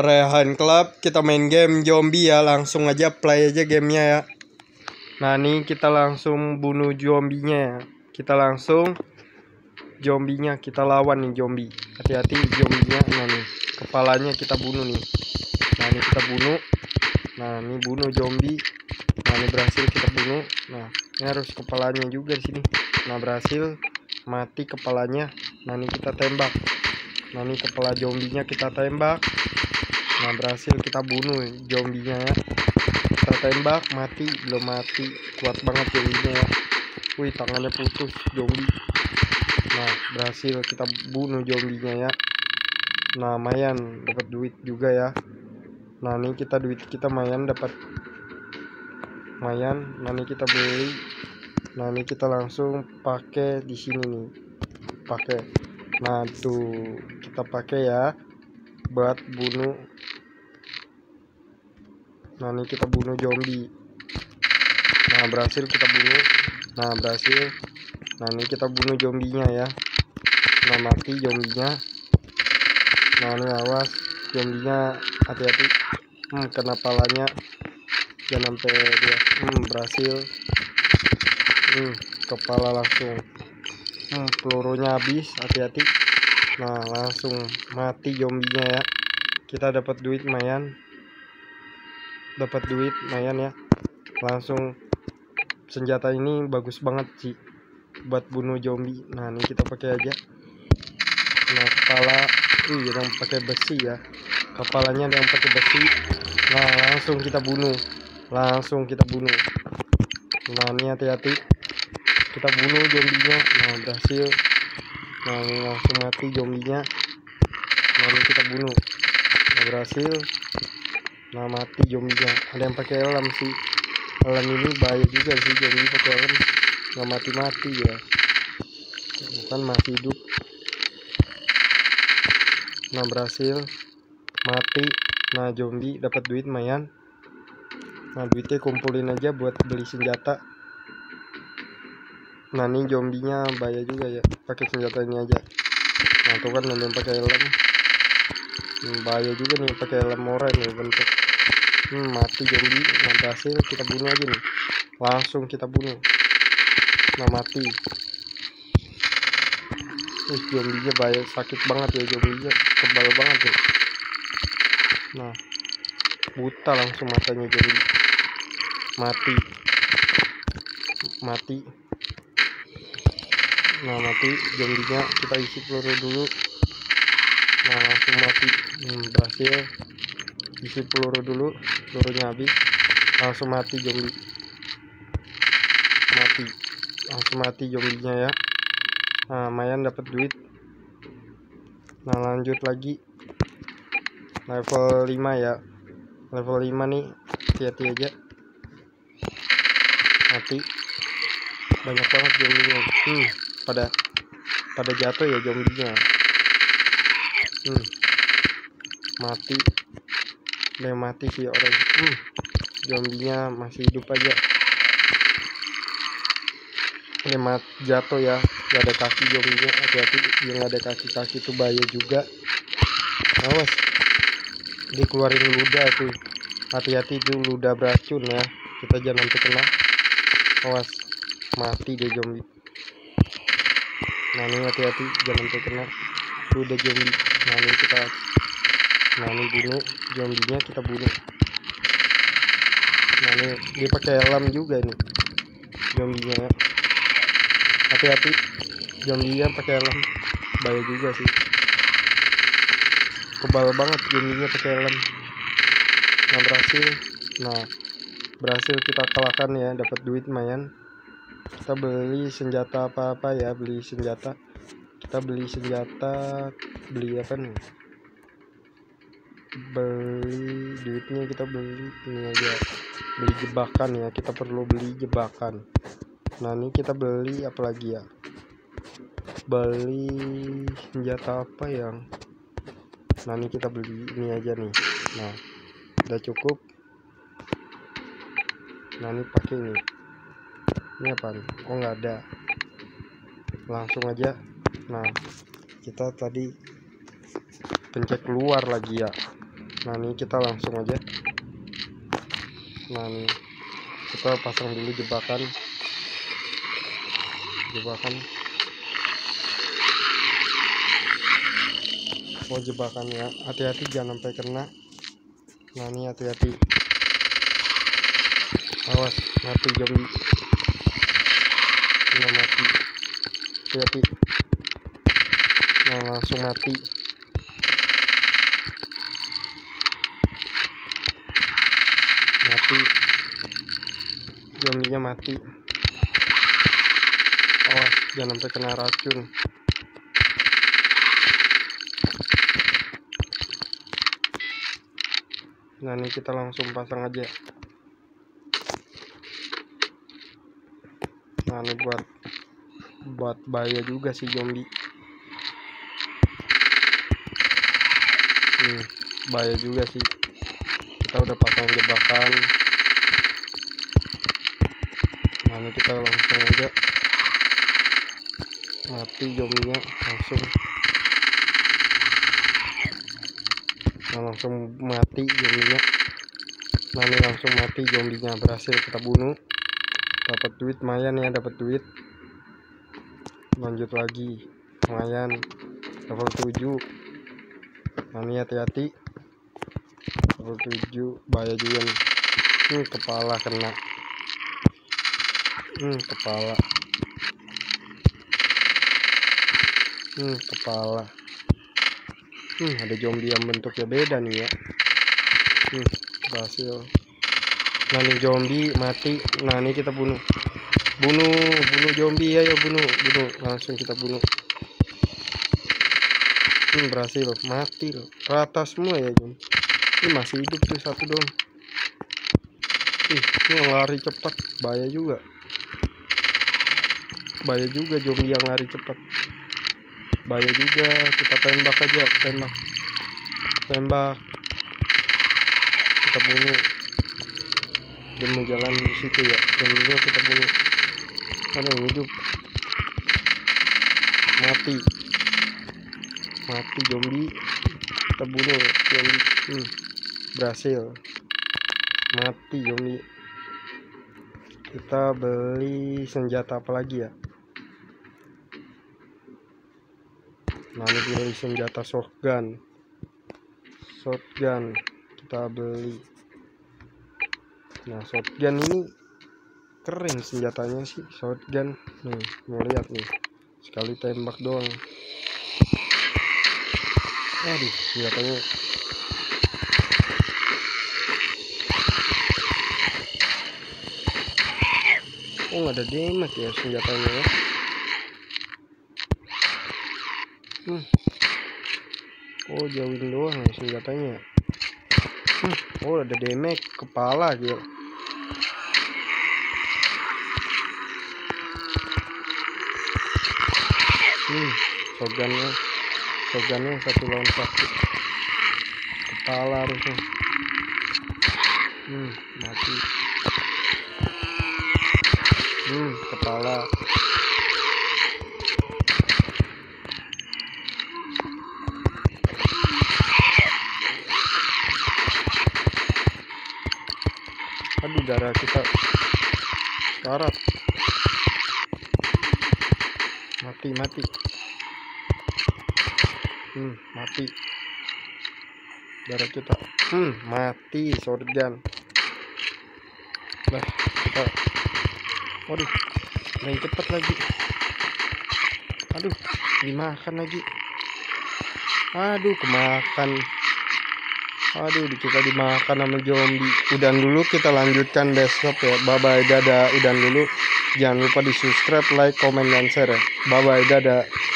Rehan Club kita main game zombie ya langsung aja play aja gamenya ya. Nah ini kita langsung bunuh zombinya ya. Kita langsung zombinya kita lawan nih zombie. Hati-hati zombinya. Nah nih kepalanya kita bunuh nih. Nah ini kita bunuh. Nah ini bunuh zombie. Nah ini berhasil kita bunuh. Nah ini harus kepalanya juga di sini. Nah berhasil mati kepalanya. Nah ini kita tembak. Nah ini kepala zombinya kita tembak nah berhasil kita bunuh zombinya ya. Kita tembak mati belum mati. Kuat banget zombinya ya. Wih tangannya putus zombie. Nah berhasil kita bunuh zombinya ya. Nah lumayan dapat duit juga ya. Nah ini kita duit kita lumayan dapat. Lumayan nah ini kita beli. Nah ini kita langsung pakai di sini nih. Pakai. Nah tuh kita pakai ya buat bunuh nah ini kita bunuh zombie. Nah berhasil kita bunuh. Nah berhasil. Nah ini kita bunuh zombinya ya. Nah mati zombinya. Nah ini awas. Zombinya hati-hati. Hmm, kena palanya. Jangan sampai dia hmm, berhasil. Hmm, kepala langsung. Hmm, pelurunya habis. Hati-hati. Nah langsung mati zombinya ya. Kita dapat duit lumayan dapat duit lumayan ya. Langsung senjata ini bagus banget sih buat bunuh zombie. Nah ini kita pakai aja. Nah kepala ini yang pakai besi ya. Kepalanya yang pakai besi. Nah langsung kita bunuh. Langsung kita bunuh. Nah ini hati-hati. Kita bunuh zombinya. Nah berhasil. Nah ini langsung mati zombinya. Nah ini kita bunuh. Nah berhasil nah mati zombinya ada yang pakai helm sih. Helm ini bahaya juga sih zombie pakai helm. Nggak mati-mati ya. Kan masih hidup. Nah berhasil. Mati. Nah zombie dapat duit lumayan nah duitnya kumpulin aja buat beli senjata. Nah ini zombinya bahaya juga ya. Pakai senjata ini aja. Nah tuh kan yang pakai helm. Hmm, bahaya juga nih pakai helm oranye nih bentuk hmm, mati zombie nah berhasil kita bunuh aja nih. Langsung kita bunuh. Nah mati. Wih, zombinya bahaya sakit banget ya zombinya kebal banget ya nah buta langsung matanya zombie mati. Mati. Nah mati. Zombinya kita isi peluru dulu. Nah langsung mati. Hmm, berhasil isi peluru dulu pelurunya habis langsung mati zombie mati langsung mati zombinya ya. Nah lumayan dapat duit. Nah lanjut lagi. Level 5 ya. Level 5 nih hati-hati aja. Mati. Banyak banget zombinya hmm, pada pada jatuh ya zombinya hmm, mati udah mati sih orang. Hmm, zombinya masih hidup aja. Ini mat jatuh ya. Gak ada kaki zombinya. Hati-hati yang ada kaki-kaki itu bahaya juga. Awas. Dikeluarin ludah tuh. Hati-hati itu ludah beracun ya. Kita jangan sampai kena. Awas. Mati deh zombie. Nah ini hati-hati. Jangan sampai kena. Ludah zombie. Nah ini kita nah ini bunuh zombinya kita bunuh nah ini dia pakai helm juga ini zombinya ya hati-hati zombinya pakai helm. Bahaya juga sih. Kebal banget zombinya pakai helm. Nah berhasil. Nah berhasil kita kalahkan ya dapat duit lumayan kita beli senjata apa-apa ya beli senjata. Kita beli senjata beli apa nih beli duitnya kita beli. Ini aja. Beli jebakan ya kita perlu beli jebakan. Nah ini kita beli apalagi ya? Beli senjata apa yang? Nah ini kita beli ini aja nih. Nah udah cukup. Nah ini pakai ini ini apa nih? Oh nggak ada? Langsung aja. Nah kita tadi pencet keluar lagi ya nah ini kita langsung aja. Nah ini kita pasang dulu jebakan. Jebakan. Oh jebakannya hati-hati jangan sampai kena. Nah ini hati-hati. Awas mati zombie nah mati. Hati-hati. Nah langsung mati mati mati. Awas jangan sampai kena racun. Nah ini kita langsung pasang aja. Nah ini buat buat bahaya juga sih zombie. Hmm, bahaya juga sih. Kita udah pasang jebakan ini kita langsung aja. Mati zombinya langsung. Nah langsung mati zombinya nah ini langsung mati zombinya berhasil kita bunuh. Dapat duit lumayan ya dapat duit. Lanjut lagi. Lumayan level 7 nah ini hati-hati. Level 7 bahaya juga nih hmm, kepala kena hmm, kepala. Hmm, kepala. Hmm, ada zombie yang bentuknya beda nih ya. Hmm, berhasil. Nah ini zombie mati. Nah ini kita bunuh. Bunuh bunuh zombie. Ayo bunuh bunuh. Langsung kita bunuh. Hmm, berhasil. Mati loh. Rata semua ya zombie ini masih hidup tuh satu dong ih ini lari cepat. Bahaya juga bahaya juga zombie yang lari cepat. Bahaya juga kita tembak aja tembak. Tembak. Kita bunuh. Dia jalan di situ ya. Zombie kita bunuh. Ada yang hidup. Mati. Mati zombie. Kita bunuh zombie. Hmm, berhasil. Mati zombie. Kita beli senjata apa lagi ya ini beli senjata shotgun. Shotgun. Kita beli. Nah shotgun ini keren senjatanya sih. Shotgun. Nih mau lihat nih. Sekali tembak doang. Aduh senjatanya. Oh nggak ada damage ya senjatanya ya hmm. oh jauhin doang ya senjatanya hmm. oh ada damage kepala gitu hmm. shotgunnya shotgunnya satu lawan satu kepala harusnya hmm mati hmm kepala aduh darah kita karat mati mati. Hmm mati. Darah kita. Hmm mati shotgun lah kita waduh main cepet lagi. Aduh dimakan lagi. Aduh kemakan aduh kita dimakan sama zombie. Udah dulu kita lanjutkan besok ya. Bye bye dadah. Udah dulu. Jangan lupa di subscribe like comment dan share ya. Bye bye dadah